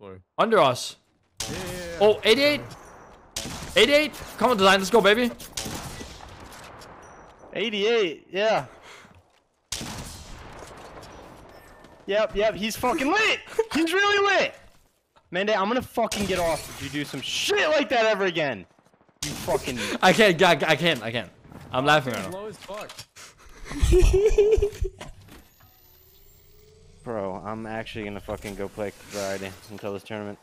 floor. Under us. Yeah, yeah, yeah. Oh, 88. 88. Come on, design. Let's go, baby. 88, yeah. Yep, yep, he's fucking lit! He's really lit! Mande, I'm gonna fucking get off if you do some shit like that ever again. You fucking. I can't. I, I can't. I can't. I'm laughing right He's now. I'm actually gonna fucking go play variety until this tournament.